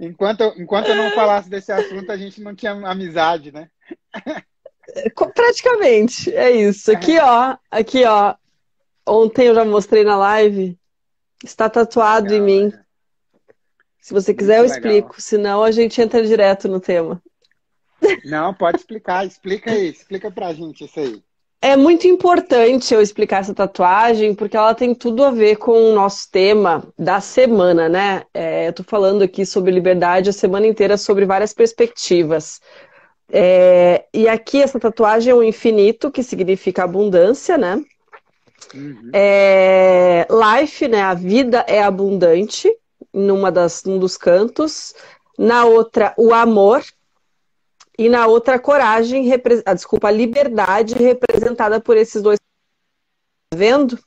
Enquanto, enquanto eu não falasse desse assunto, a gente não tinha amizade, né? Praticamente, é isso. Aqui, ó, aqui, ó. Ontem eu já mostrei na live. Está tatuado legal, em mim. É. Se você quiser, Muito eu explico. Legal. Senão, a gente entra direto no tema. Não, pode explicar. Explica aí. Explica pra gente isso aí. É muito importante eu explicar essa tatuagem, porque ela tem tudo a ver com o nosso tema da semana, né? É, eu tô falando aqui sobre liberdade a semana inteira, sobre várias perspectivas. É, e aqui essa tatuagem é um infinito, que significa abundância, né? Uhum. É, life, né? A vida é abundante, numa das, num dos cantos. Na outra, o amor, e na outra coragem, repre... ah, desculpa, a liberdade representada por esses dois. Tá vendo?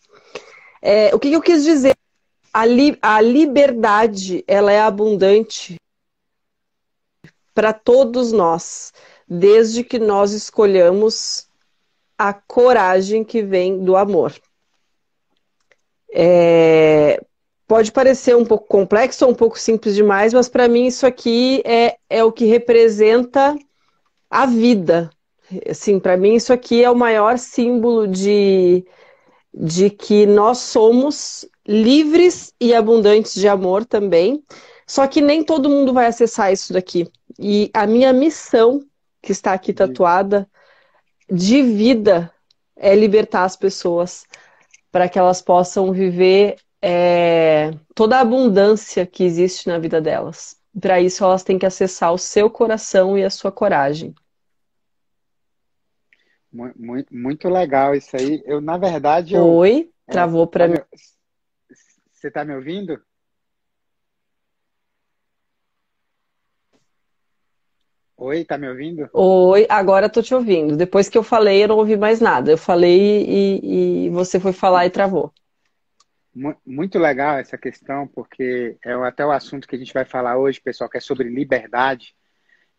É, o que, que, eu quis dizer? A, li... a liberdade ela é abundante para todos nós, desde que nós escolhamos a coragem que vem do amor. É, pode parecer um pouco complexo ou um pouco simples demais, mas para mim isso aqui é, é o que representa a vida. Assim, para mim isso aqui é o maior símbolo de, de que nós somos livres e abundantes de amor também. Só que nem todo mundo vai acessar isso daqui. E a minha missão, que está aqui tatuada, de vida, é libertar as pessoas para que elas possam viver é, toda a abundância que existe na vida delas. Para isso, elas têm que acessar o seu coração e a sua coragem. Muito, muito legal isso aí. Eu, na verdade. Eu, Oi, é, travou para mim. Você está me ouvindo? Oi, tá me ouvindo? Oi, agora tô te ouvindo. Depois que eu falei, eu não ouvi mais nada. Eu falei e, e você foi falar e travou. Muito legal essa questão, porque é até o assunto que a gente vai falar hoje, pessoal, que é sobre liberdade.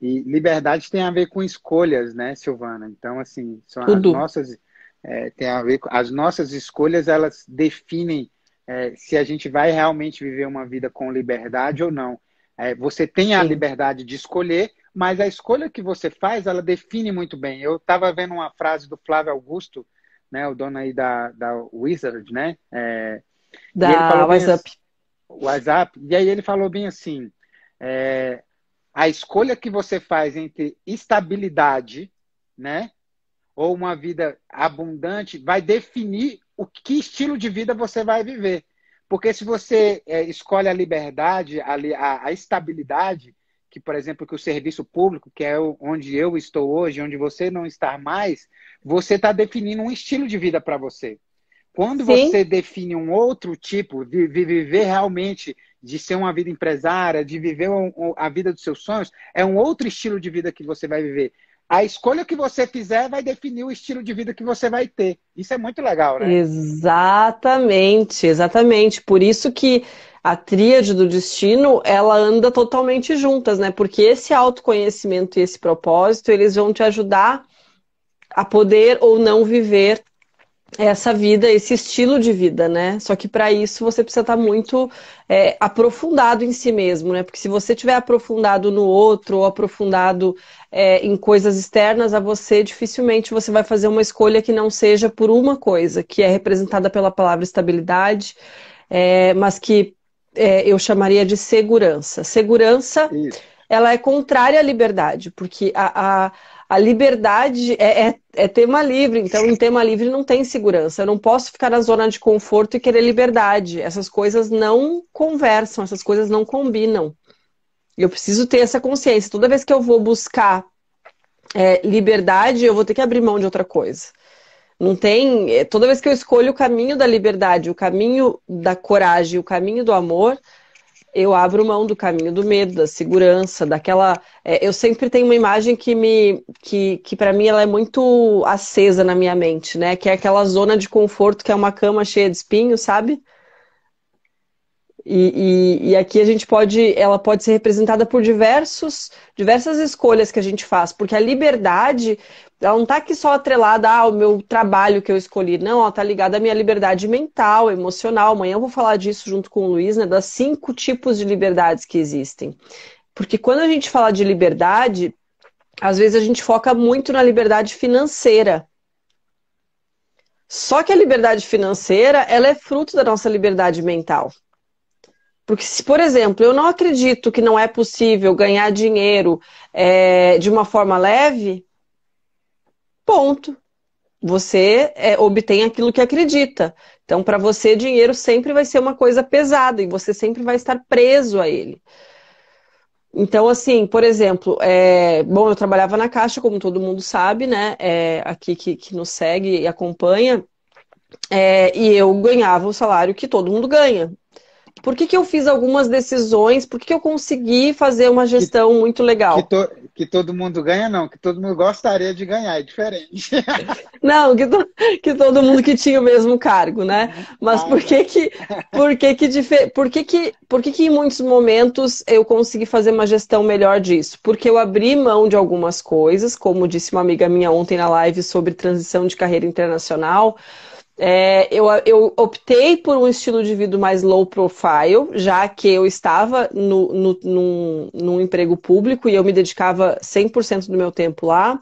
E liberdade tem a ver com escolhas, né, Silvana? Então, assim, são Tudo. as nossas. É, tem a ver com, as nossas escolhas, elas definem é, se a gente vai realmente viver uma vida com liberdade ou não. É, você tem a Sim. liberdade de escolher, mas a escolha que você faz, ela define muito bem. Eu estava vendo uma frase do Flávio Augusto, né, o dono aí da, da Wizard, né? É, da WhatsApp. WhatsApp. E aí ele falou bem assim: é, a escolha que você faz entre estabilidade, né, ou uma vida abundante, vai definir o que estilo de vida você vai viver. Porque se você é, escolhe a liberdade, a, a, a, estabilidade, que, por exemplo, que o serviço público, que é onde eu estou hoje, onde você não está mais, você está definindo um estilo de vida para você. Quando Sim. você define um outro tipo, de, de viver realmente de ser uma vida empresária, de viver a vida dos seus sonhos, é um outro estilo de vida que você vai viver. A escolha que você fizer vai definir o estilo de vida que você vai ter. Isso é muito legal, né? Exatamente, exatamente. Por isso que a tríade do destino, ela anda totalmente juntas, né? Porque esse autoconhecimento e esse propósito, eles vão te ajudar a poder ou não viver essa vida, esse estilo de vida, né? Só que para isso você precisa estar tá muito é, aprofundado em si mesmo, né? Porque se você tiver aprofundado no outro ou aprofundado é, em coisas externas a você, dificilmente você vai fazer uma escolha que não seja por uma coisa, que é representada pela palavra estabilidade, é, mas que é, eu chamaria de segurança. Segurança, isso. ela é contrária à liberdade, porque a, a a liberdade é, é, é, tema livre, então em tema livre não tem segurança. Eu não posso ficar na zona de conforto e querer liberdade. Essas coisas não conversam, essas coisas não combinam. Eu preciso ter essa consciência. Toda vez que eu vou buscar é, liberdade, eu vou ter que abrir mão de outra coisa. Não tem. É, toda vez que eu escolho o caminho da liberdade, o caminho da coragem, o caminho do amor, eu abro mão do caminho do medo, da segurança, daquela. É, eu sempre tenho uma imagem que me, que, que para mim ela é muito acesa na minha mente, né? Que é aquela zona de conforto que é uma cama cheia de espinhos, sabe? E, e, e, aqui a gente pode, ela pode ser representada por diversos, diversas escolhas que a gente faz, porque a liberdade, ela não está aqui só atrelada ao meu trabalho que eu escolhi, não, ela está ligada à minha liberdade mental, emocional. Amanhã eu vou falar disso junto com o Luiz, né, das cinco tipos de liberdades que existem. Porque quando a gente fala de liberdade, às vezes a gente foca muito na liberdade financeira. Só que a liberdade financeira, ela é fruto da nossa liberdade mental. Porque se, por exemplo, eu não acredito que não é possível ganhar dinheiro é, de uma forma leve, ponto. Você é, obtém aquilo que acredita. Então, para você, dinheiro sempre vai ser uma coisa pesada e você sempre vai estar preso a ele. Então, assim, por exemplo, é, bom, eu trabalhava na Caixa, como todo mundo sabe, né? É, aqui que, que nos segue e acompanha, é, e eu ganhava o salário que todo mundo ganha. Por que, que eu fiz algumas decisões? Por que, que eu consegui fazer uma gestão que, muito legal? Que, to, que, todo mundo ganha, não, que todo mundo gostaria de ganhar, é diferente. não, que, to, que todo mundo que tinha o mesmo cargo, né? Mas ah, por que que, por que, que, por que, que, por que, que em muitos momentos eu consegui fazer uma gestão melhor disso? Porque eu abri mão de algumas coisas, como disse uma amiga minha ontem na live sobre transição de carreira internacional é, eu, eu, optei por um estilo de vida mais low profile, já que eu estava no, no, num, num emprego público e eu me dedicava 100% do meu tempo lá.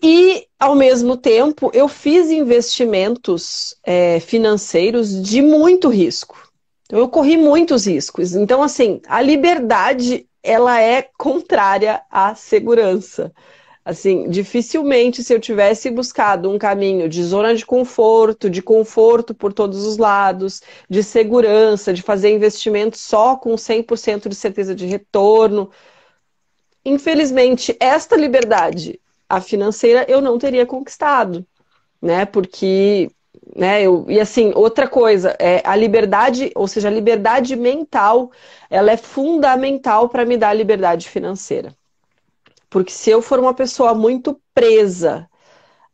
E, ao mesmo tempo, eu fiz investimentos é, financeiros de muito risco. Então, eu corri muitos riscos. Então, assim, a liberdade, ela é contrária à segurança. Assim, dificilmente se eu tivesse buscado um caminho de zona de conforto, de conforto por todos os lados, de segurança, de fazer investimento só com 100% de certeza de retorno. Infelizmente, esta liberdade, a financeira, eu não teria conquistado, né? Porque né? Eu, e assim, outra coisa, é a liberdade, ou seja, a liberdade mental, ela é fundamental para me dar liberdade financeira. Porque se eu for uma pessoa muito presa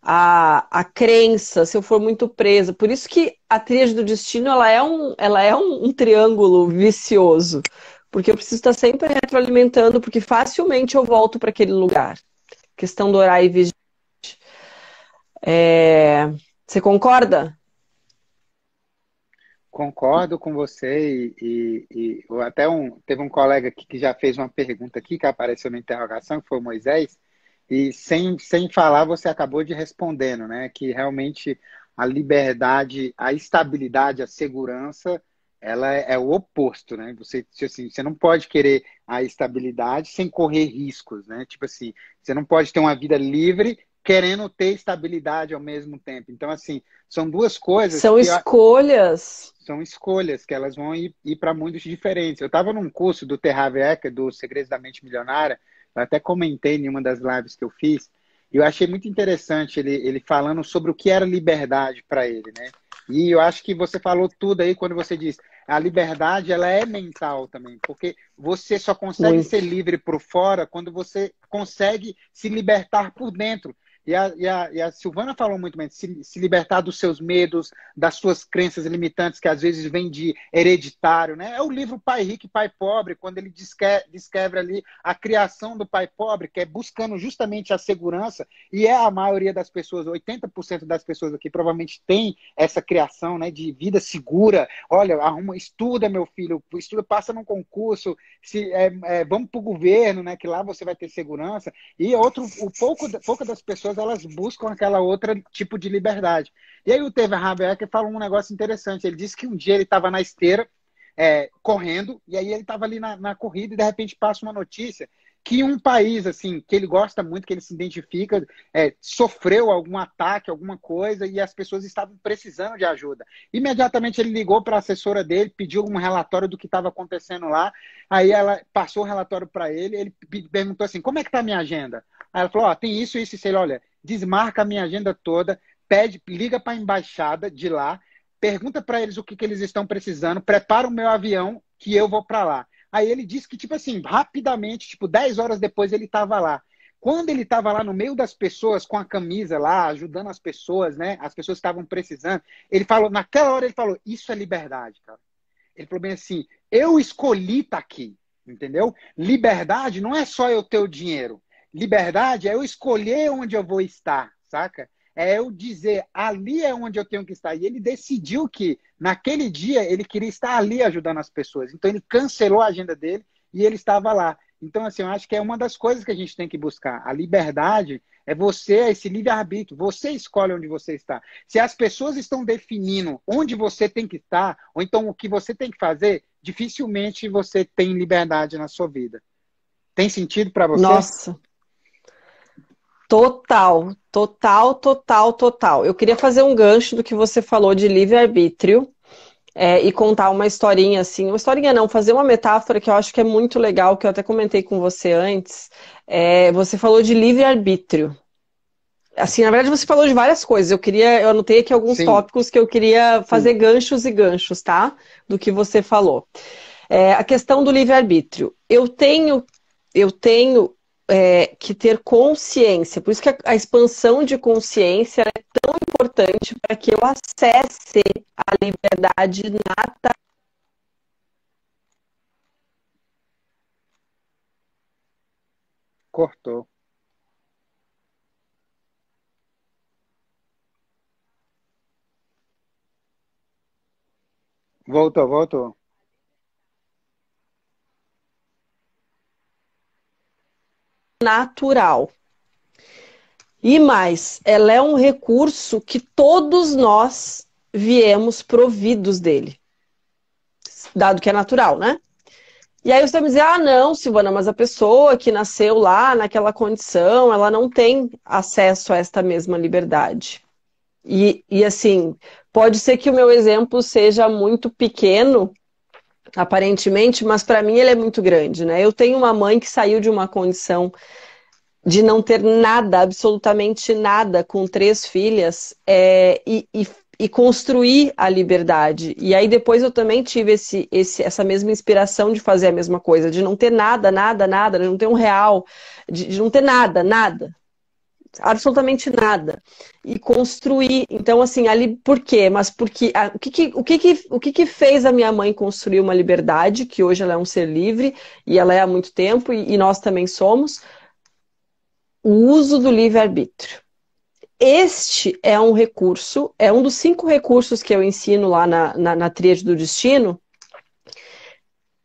à, à crença, se eu for muito presa, por isso que a tríade do destino ela é um, ela é um, um triângulo vicioso. Porque eu preciso estar sempre retroalimentando, porque facilmente eu volto para aquele lugar. Questão do orar e vigiar. É... Você concorda? Concordo com você e, e, e, até um, teve um colega aqui que já fez uma pergunta aqui que apareceu na interrogação, que foi o Moisés, e sem, sem falar você acabou de respondendo, né? Que realmente a liberdade, a estabilidade, a segurança, ela é, é o oposto, né? Você, assim, você não pode querer a estabilidade sem correr riscos, né? Tipo assim, você não pode ter uma vida livre querendo ter estabilidade ao mesmo tempo. Então, assim, são duas coisas. São escolhas. São escolhas que elas vão ir, ir para mundos diferentes. Eu estava num curso do Terrave Ecker, do Segredos da Mente Milionária, eu até comentei em uma das lives que eu fiz, e eu achei muito interessante ele, ele falando sobre o que era liberdade para ele, né? E eu acho que você falou tudo aí quando você disse a liberdade ela é mental também, porque você só consegue muito. ser livre por fora quando você consegue se libertar por dentro. E a, e a, e a Silvana falou muito bem, se, se, libertar dos seus medos, das suas crenças limitantes, que às vezes vêm de hereditário, né? É o livro Pai Rico e Pai Pobre, quando ele descreve ali a criação do pai pobre, que é buscando justamente a segurança, e é a maioria das pessoas, 80% das pessoas aqui provavelmente tem essa criação né, de vida segura. Olha, arruma, estuda, meu filho, estuda, passa num concurso, se, é, é, vamos para o governo, né? Que lá você vai ter segurança. E outro, o pouco, pouco das pessoas elas buscam aquela outra tipo de liberdade. E aí o Teve Habeck falou um negócio interessante. Ele disse que um dia ele estava na esteira, é, correndo, e aí ele estava ali na, na corrida e de repente passa uma notícia que um país assim que ele gosta muito, que ele se identifica, é, sofreu algum ataque, alguma coisa e as pessoas estavam precisando de ajuda. Imediatamente ele ligou para a assessora dele, pediu um relatório do que estava acontecendo lá. Aí ela passou o relatório para ele, ele perguntou assim: "Como é que está a minha agenda?" Aí ela falou: "Ó, tem isso, isso, isso". Ele, olha, desmarca a minha agenda toda, pede, liga para a embaixada de lá, pergunta para eles o que, que eles estão precisando, prepara o meu avião que eu vou para lá. Aí ele disse que, tipo assim, rapidamente, tipo, 10 horas depois ele estava lá. Quando ele estava lá no meio das pessoas, com a camisa lá, ajudando as pessoas, né? As pessoas estavam precisando. Ele falou, naquela hora ele falou, isso é liberdade, cara. Ele falou bem assim, eu escolhi estar tá aqui, entendeu? Liberdade não é só eu ter o dinheiro. Liberdade é eu escolher onde eu vou estar, saca? É eu dizer, ali é onde eu tenho que estar. E ele decidiu que, naquele dia, ele queria estar ali ajudando as pessoas. Então, ele cancelou a agenda dele e ele estava lá. Então, assim, eu acho que é uma das coisas que a gente tem que buscar. A liberdade é você, é esse livre-arbítrio. Você escolhe onde você está. Se as pessoas estão definindo onde você tem que estar, ou então o que você tem que fazer, dificilmente você tem liberdade na sua vida. Tem sentido para você? Nossa. Total, total, total, total. Eu queria fazer um gancho do que você falou de livre-arbítrio é, e contar uma historinha assim. Uma historinha não, fazer uma metáfora que eu acho que é muito legal, que eu até comentei com você antes. É, você falou de livre-arbítrio. Assim, na verdade, você falou de várias coisas. Eu queria, eu anotei aqui alguns Sim. tópicos que eu queria fazer Sim. ganchos e ganchos, tá? Do que você falou. É, a questão do livre-arbítrio. Eu tenho, eu tenho é, que ter consciência. Por isso que a, a expansão de consciência é tão importante para que eu acesse a liberdade nata Cortou. Voltou, voltou. Natural. E mais, ela é um recurso que todos nós viemos providos dele. Dado que é natural, né? E aí você vai me dizer, ah, não, Silvana, mas a pessoa que nasceu lá naquela condição, ela não tem acesso a esta mesma liberdade. E, e assim, pode ser que o meu exemplo seja muito pequeno, aparentemente, mas para mim ele é muito grande, né? Eu tenho uma mãe que saiu de uma condição de não ter nada, absolutamente nada, com três filhas, é, e, e, e, construir a liberdade. E aí depois eu também tive esse, esse, essa mesma inspiração de fazer a mesma coisa, de não ter nada, nada, nada, de não ter um real, de, de não ter nada, nada. Absolutamente nada. E construir. Então, assim, ali, por quê? Mas porque. A, o que, que, o que, que, o que, que fez a minha mãe construir uma liberdade, que hoje ela é um ser livre, e ela é há muito tempo, e, e nós também somos? o uso do livre-arbítrio. Este é um recurso, é um dos cinco recursos que eu ensino lá na, na, na tríade do destino.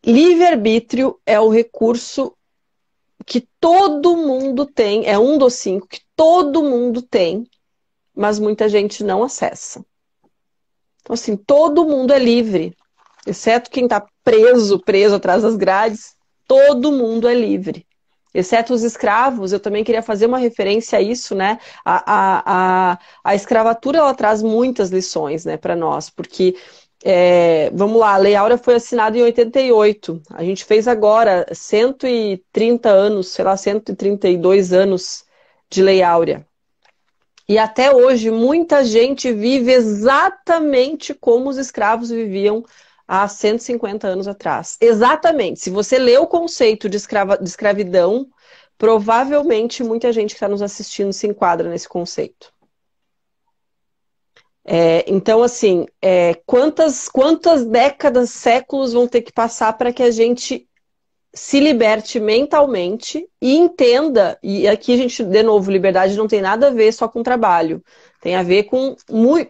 Livre-arbítrio é o recurso que todo mundo tem, é um dos cinco que todo mundo tem, mas muita gente não acessa. Então, assim, todo mundo é livre, exceto quem está preso, preso atrás das grades, todo mundo é livre exceto os escravos, eu também queria fazer uma referência a isso, né? A, a, a, a escravatura ela traz muitas lições, né, para nós, porque é, vamos lá, a Lei Áurea foi assinada em 88. A gente fez agora 130 anos, sei lá, 132 anos de Lei Áurea. E até hoje muita gente vive exatamente como os escravos viviam há 150 anos atrás. Exatamente. Se você lê o conceito de, escrava, de escravidão, provavelmente muita gente que está nos assistindo se enquadra nesse conceito. É, então, assim, é, quantas, quantas décadas, séculos vão ter que passar para que a gente se liberte mentalmente e entenda, e aqui a gente, de novo, liberdade não tem nada a ver só com trabalho, tem a ver com,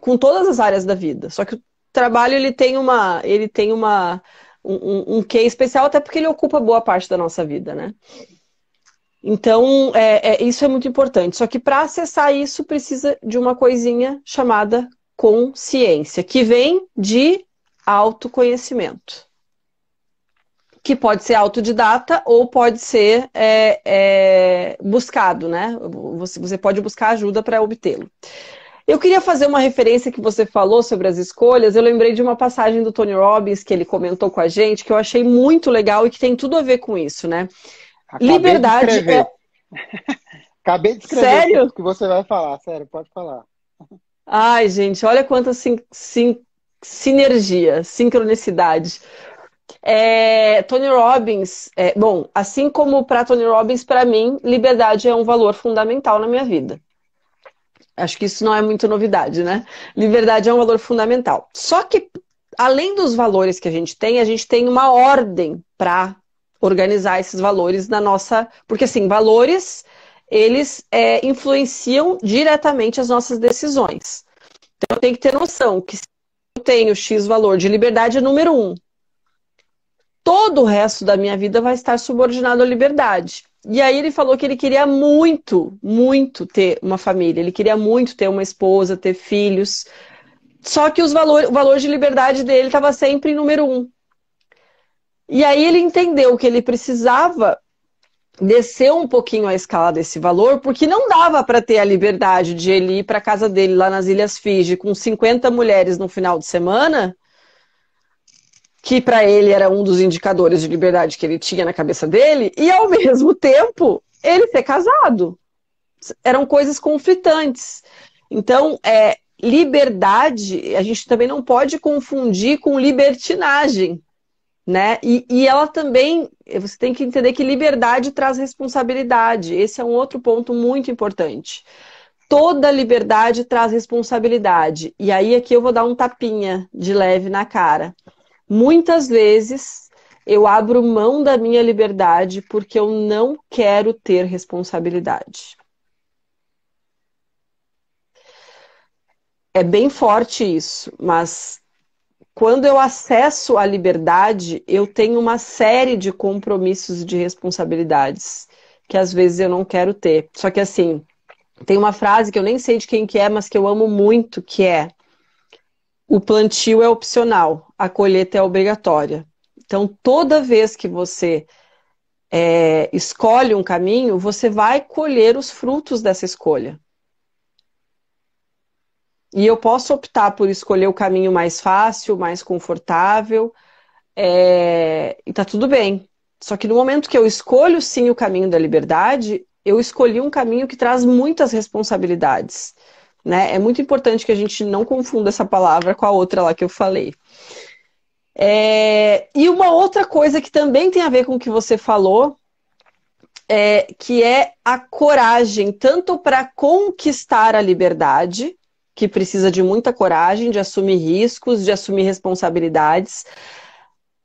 com todas as áreas da vida. Só que trabalho ele tem uma, ele tem uma um, um quê especial, até porque ele ocupa boa parte da nossa vida, né? Então, é, é, isso é muito importante. Só que para acessar isso, precisa de uma coisinha chamada consciência, que vem de autoconhecimento. Que pode ser autodidata ou pode ser é, é buscado, né? Você, você pode buscar ajuda para obtê-lo. Eu queria fazer uma referência que você falou sobre as escolhas. Eu lembrei de uma passagem do Tony Robbins que ele comentou com a gente, que eu achei muito legal e que tem tudo a ver com isso, né? Acabei Liberdade de é... Acabei de escrever sério? o que você vai falar, sério, pode falar. Ai, gente, olha quanta sin sin sinergia, sincronicidade. É, Tony Robbins, é, bom, assim como para Tony Robbins, para mim, liberdade é um valor fundamental na minha vida. Acho que isso não é muito novidade, né? Liberdade é um valor fundamental. Só que, além dos valores que a gente tem, a gente tem uma ordem para organizar esses valores na nossa. Porque, assim, valores, eles é, influenciam diretamente as nossas decisões. Então, eu tenho que ter noção que se eu tenho X valor de liberdade é número um. todo o resto da minha vida vai estar subordinado à liberdade. E aí ele falou que ele queria muito, muito ter uma família, ele queria muito ter uma esposa, ter filhos. Só que os valor, o valor de liberdade dele estava sempre em número um. E aí ele entendeu que ele precisava descer um pouquinho a escala desse valor, porque não dava para ter a liberdade de ele ir para casa dele lá nas Ilhas Fiji com 50 mulheres no final de semana, que para ele era um dos indicadores de liberdade que ele tinha na cabeça dele, e ao mesmo tempo ele ser casado. Eram coisas conflitantes. Então, é, liberdade, a gente também não pode confundir com libertinagem né? E, e ela também, você tem que entender que liberdade traz responsabilidade. Esse é um outro ponto muito importante. Toda liberdade traz responsabilidade. E aí aqui eu vou dar um tapinha de leve na cara. Muitas vezes eu abro mão da minha liberdade porque eu não quero ter responsabilidade. É bem forte isso, mas quando eu acesso a liberdade, eu tenho uma série de compromissos e de responsabilidades que às vezes eu não quero ter. Só que assim, tem uma frase que eu nem sei de quem que é, mas que eu amo muito, que é o plantio é opcional, a colheita é obrigatória. Então, toda vez que você é, escolhe um caminho, você vai colher os frutos dessa escolha. E eu posso optar por escolher o caminho mais fácil, mais confortável, é... e tá tudo bem. Só que no momento que eu escolho sim o caminho da liberdade, eu escolhi um caminho que traz muitas responsabilidades. Né? É muito importante que a gente não confunda essa palavra com a outra lá que eu falei. É... E uma outra coisa que também tem a ver com o que você falou, é, que é a coragem, tanto para conquistar a liberdade, que precisa de muita coragem, de assumir riscos, de assumir responsabilidades.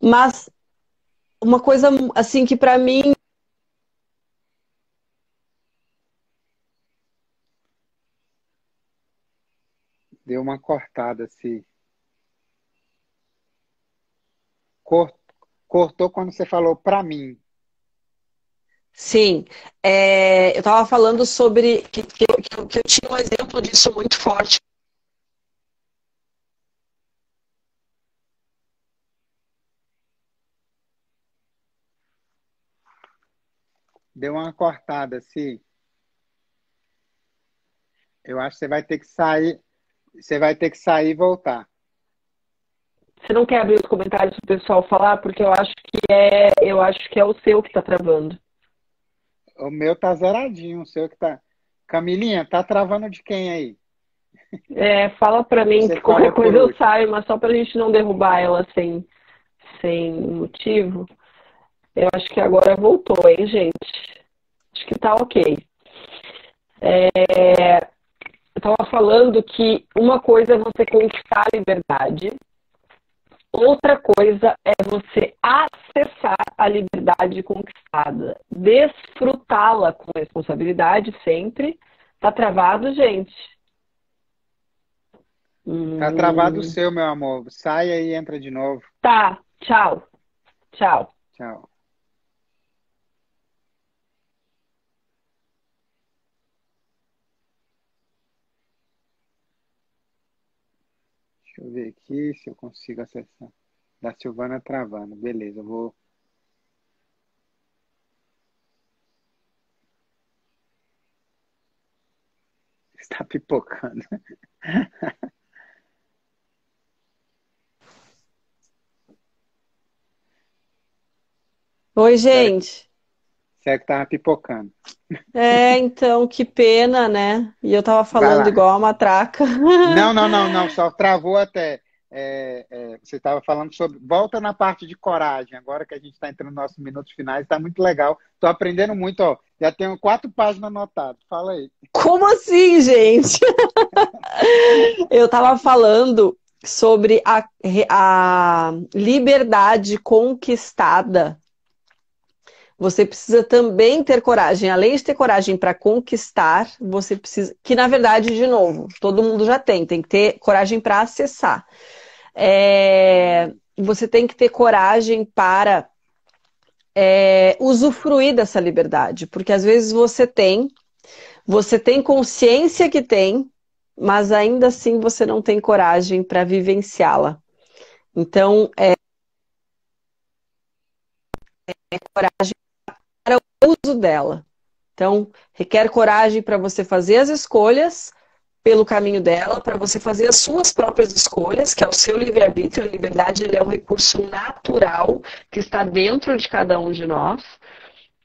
Mas uma coisa assim que para mim deu uma cortada assim. Cortou quando você falou para mim. Sim, é, eu estava falando sobre que, que, que, eu tinha um exemplo disso muito forte. Deu uma cortada, sim. Eu acho que você vai ter que sair. Você vai ter que sair e voltar. Você não quer abrir os comentários para o pessoal falar, porque eu acho que é, eu acho que é o seu que está travando. O meu tá zeradinho, o seu que tá. Camilinha, tá travando de quem aí? É, fala pra mim Você que qualquer coisa eu saio, mas só pra gente não derrubar ela sem, sem motivo. Eu acho que agora voltou, hein, gente? Acho que tá ok. É, eu tava falando que uma coisa é você conquistar a liberdade, Outra coisa é você acessar a liberdade conquistada, desfrutá-la com responsabilidade sempre. Tá travado, gente? Tá travado o hum. seu, meu amor. Sai e entra de novo. Tá. Tchau. Tchau. Tchau. Deixa eu ver aqui se eu consigo acessar. Da Silvana travando. Beleza, eu vou. Está pipocando. Oi, gente. Você é que tava pipocando. É, então, que pena, né? E eu tava falando igual a matraca. Não, não, não, não, só travou até. É, é, você estava falando sobre. Volta na parte de coragem, agora que a gente está entrando nos nossos minutos finais, está muito legal. Estou aprendendo muito, ó. Já tenho quatro páginas anotadas. Fala aí. Como assim, gente? eu estava falando sobre a, a liberdade conquistada você precisa também ter coragem. Além de ter coragem para conquistar, você precisa. Que na verdade, de novo, todo mundo já tem, tem que ter coragem para acessar. É... você tem que ter coragem para é, usufruir dessa liberdade, porque às vezes você tem, você tem consciência que tem, mas ainda assim você não tem coragem para vivenciá-la. Então, é, é coragem para o uso dela. Então, requer coragem para você fazer as escolhas pelo caminho dela, para você fazer as suas próprias escolhas, que é o seu livre-arbítrio. A liberdade é um recurso natural que está dentro de cada um de nós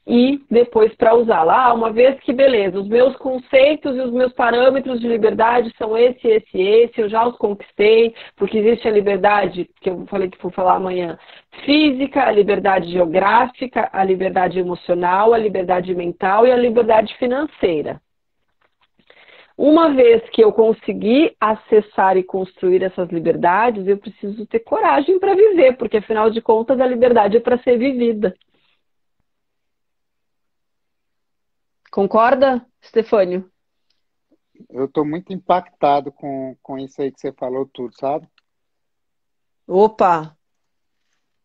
e depois para usá-la. Ah, uma vez que, beleza, os meus conceitos e os meus parâmetros de liberdade são esse, esse, esse, eu já os conquistei, porque existe a liberdade, que eu falei que vou falar amanhã, física, a liberdade geográfica, a liberdade emocional, a liberdade mental e a liberdade financeira. Uma vez que eu conseguir acessar e construir essas liberdades, eu preciso ter coragem para viver, porque afinal de contas a liberdade é para ser vivida. Concorda, Stefânio? Eu estou muito impactado com, com isso aí que você falou tudo, sabe? Opa!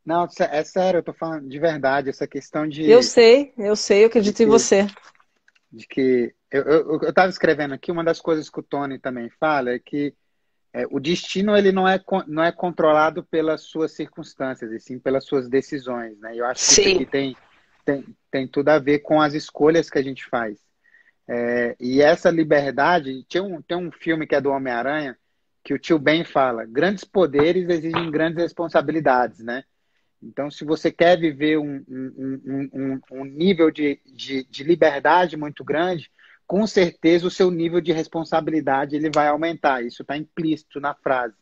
Não, é sério, eu estou falando de verdade, essa questão de. Eu sei, eu sei, eu acredito que, em você. De que. Eu estava escrevendo aqui, uma das coisas que o Tony também fala é que é, o destino ele não é, não é controlado pelas suas circunstâncias, e sim pelas suas decisões, né? Eu acho que sim. isso aqui tem, tem, tem tudo a ver com as escolhas que a gente faz. É, e essa liberdade, tem um, tem um filme que é do Homem-Aranha, que o tio Ben fala, grandes poderes exigem grandes responsabilidades, né? Então, se você quer viver um, um, um, um nível de, de, de, liberdade muito grande, com certeza o seu nível de responsabilidade ele vai aumentar. Isso está implícito na frase.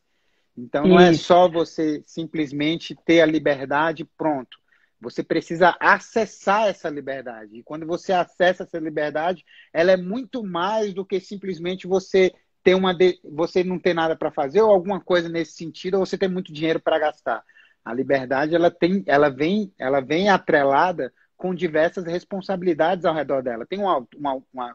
Então, não é só você simplesmente ter a liberdade pronto. Você precisa acessar essa liberdade. E quando você acessa essa liberdade, ela é muito mais do que simplesmente você ter uma de... você não ter nada para fazer ou alguma coisa nesse sentido, ou você ter muito dinheiro para gastar. A liberdade ela tem, ela vem, ela vem atrelada com diversas responsabilidades ao redor dela. Tem uma,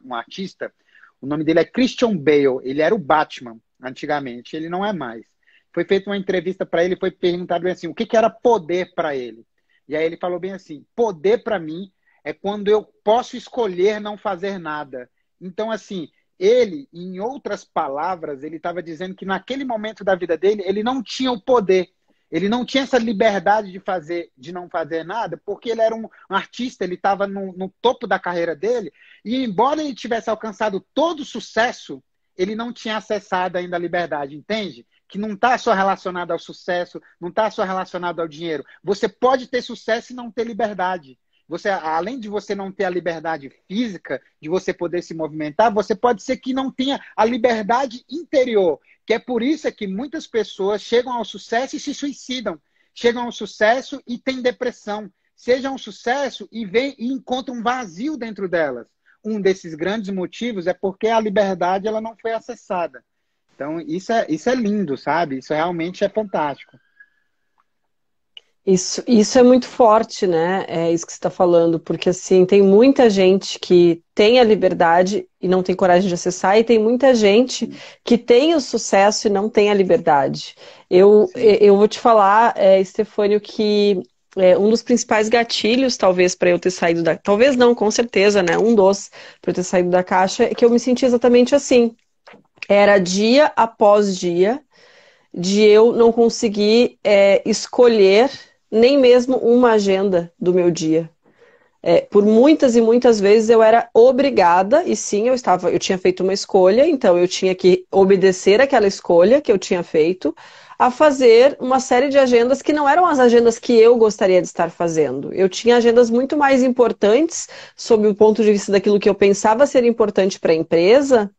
um artista, o nome dele é Christian Bale. Ele era o Batman antigamente, ele não é mais. Foi feita uma entrevista para ele, foi perguntado assim, o que, que era poder para ele? E aí ele falou bem assim: poder para mim é quando eu posso escolher não fazer nada. Então, assim, ele, em outras palavras, ele estava dizendo que naquele momento da vida dele, ele não tinha o poder. Ele não tinha essa liberdade de fazer, de não fazer nada, porque ele era um, artista, ele estava no, no topo da carreira dele, e embora ele tivesse alcançado todo o sucesso, ele não tinha acessado ainda a liberdade, entende? Que não está só relacionado ao sucesso, não está só relacionado ao dinheiro. Você pode ter sucesso e não ter liberdade. Você, além de você não ter a liberdade física, de você poder se movimentar, você pode ser que não tenha a liberdade interior. Que é por isso que muitas pessoas chegam ao sucesso e se suicidam. Chegam ao sucesso e têm depressão. Sejam um sucesso e, vem, e encontram um vazio dentro delas. Um desses grandes motivos é porque a liberdade ela não foi acessada. Então, isso é, isso é lindo, sabe? Isso realmente é fantástico. Isso, isso é muito forte, né? É isso que você está falando, porque assim, tem muita gente que tem a liberdade e não tem coragem de acessar, e tem muita gente que tem o sucesso e não tem a liberdade. Eu, eu vou te falar, é, Estefânio, que é, um dos principais gatilhos, talvez, para eu ter saído da. Talvez não, com certeza, né? Um dos para eu ter saído da caixa é que eu me senti exatamente assim era dia após dia de eu não conseguir é, escolher nem mesmo uma agenda do meu dia. É, por muitas e muitas vezes eu era obrigada, e sim, eu estava, eu tinha feito uma escolha, então eu tinha que obedecer aquela escolha que eu tinha feito, a fazer uma série de agendas que não eram as agendas que eu gostaria de estar fazendo. Eu tinha agendas muito mais importantes, sob o ponto de vista daquilo que eu pensava ser importante para a empresa,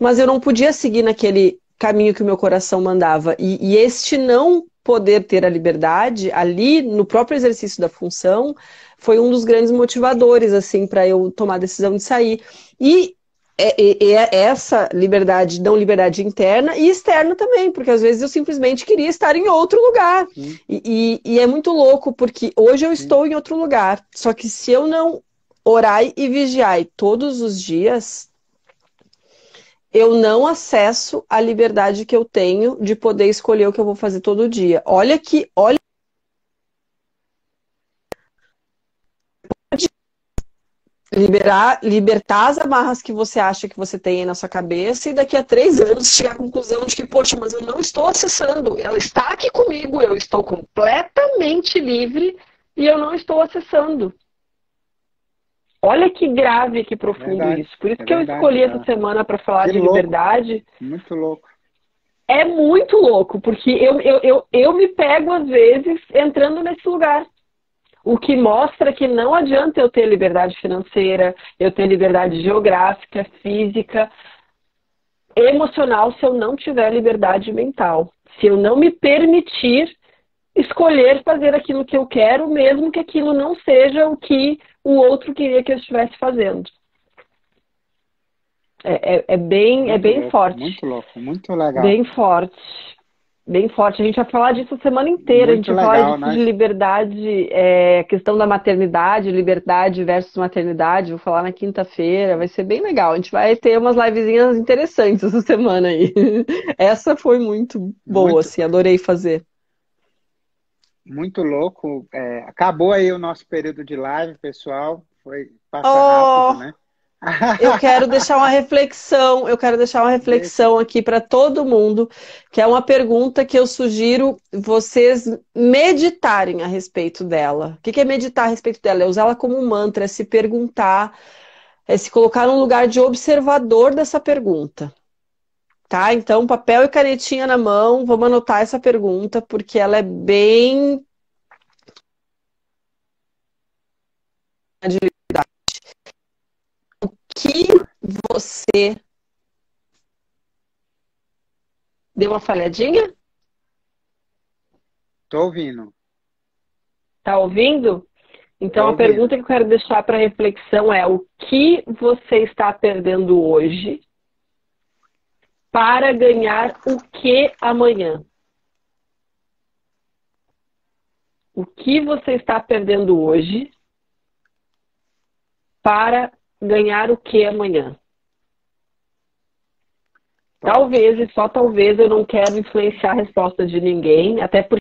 mas eu não podia seguir naquele caminho que o meu coração mandava. E, e este não poder ter a liberdade ali no próprio exercício da função foi um dos grandes motivadores assim para eu tomar a decisão de sair. E é, é, é, essa liberdade, não liberdade interna e externa também, porque às vezes eu simplesmente queria estar em outro lugar. E, e, e, é muito louco, porque hoje eu estou em outro lugar. Só que se eu não orar e vigiar todos os dias, eu não acesso a liberdade que eu tenho de poder escolher o que eu vou fazer todo dia. Olha que, olha liberar, libertar as amarras que você acha que você tem aí na sua cabeça e daqui a três anos chegar à conclusão de que, poxa, mas eu não estou acessando, ela está aqui comigo, eu estou completamente livre e eu não estou acessando. Olha que grave, que profundo verdade, isso. Por isso é que verdade, eu escolhi essa semana para falar que de louco. liberdade. Muito louco. É muito louco, porque eu, eu, eu, eu me pego, às vezes, entrando nesse lugar. O que mostra que não adianta eu ter liberdade financeira, eu ter liberdade geográfica, física, emocional, se eu não tiver liberdade mental. Se eu não me permitir escolher fazer aquilo que eu quero, mesmo que aquilo não seja o que o outro queria que eu estivesse fazendo. É, é, é bem, muito é bem louco, forte. Muito louco, muito legal. Bem forte. Bem forte. A gente vai falar disso a semana inteira. Muito a gente vai falar disso né? de liberdade, é, questão da maternidade, liberdade versus maternidade. Vou falar na quinta-feira. Vai ser bem legal. A gente vai ter umas livezinhas interessantes essa semana aí. Essa foi muito boa, muito... assim. Adorei fazer muito louco. É, acabou aí o nosso período de live, pessoal. Foi passa oh, rápido, né? eu quero deixar uma reflexão, eu quero deixar uma reflexão aqui para todo mundo, que é uma pergunta que eu sugiro vocês meditarem a respeito dela. O que é meditar a respeito dela? É usar ela como um mantra, é se perguntar, é se colocar num lugar de observador dessa pergunta. Tá? Então, papel e canetinha na mão, vamos anotar essa pergunta, porque ela é bem. O que você. Deu uma falhadinha? Tô ouvindo. Tá ouvindo? Então, Tô a ouvindo. pergunta que eu quero deixar para reflexão é: o que você está perdendo hoje para ganhar o que amanhã? O que você está perdendo hoje para ganhar o que amanhã? Talvez, e só talvez, eu não quero influenciar a resposta de ninguém, até porque